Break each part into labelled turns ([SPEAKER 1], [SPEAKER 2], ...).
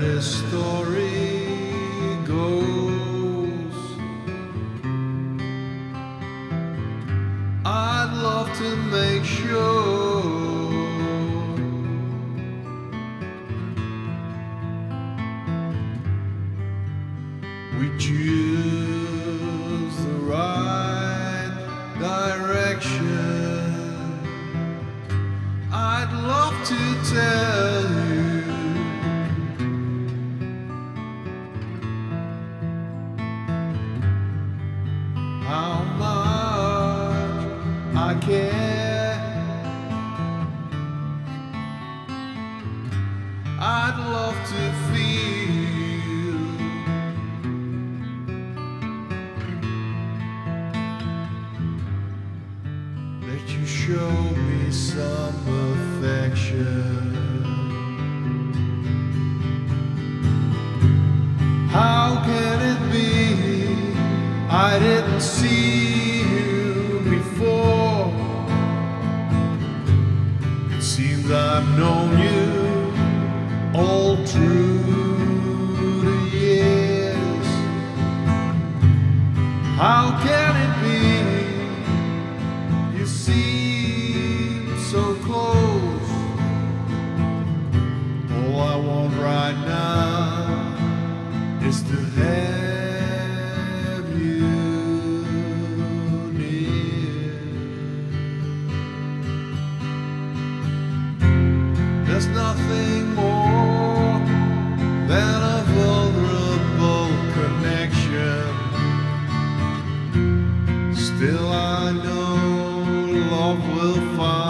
[SPEAKER 1] the story goes. I'd love to make sure we choose the right direction. I'd love to tell care. I'd love to feel that you show me some affection. How can it be I didn't see known you all through the years. How can it be you seem so close? All I want right now is to There's nothing more than a vulnerable connection. Still, I know love will find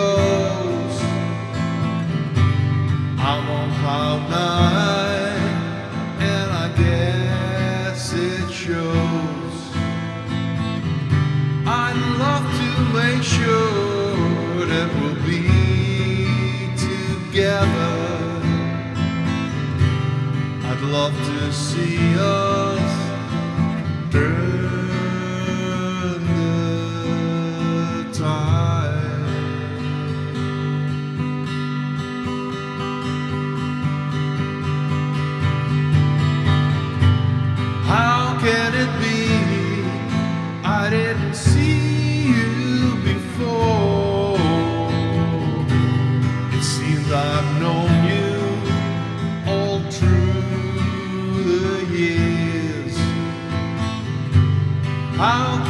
[SPEAKER 1] shows. I'd love to make sure that we'll be together. I'd love to see us turn I've known you all through the years. How